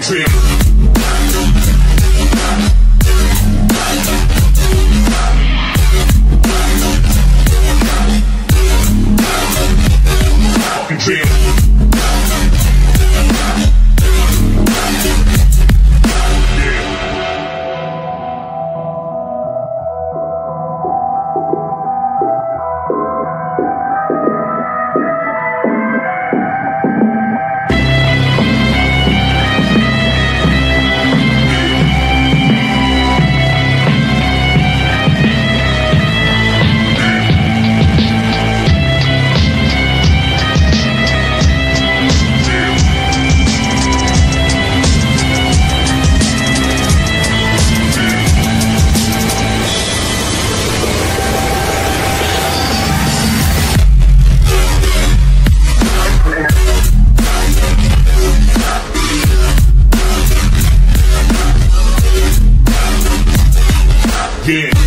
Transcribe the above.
Dream. Yeah.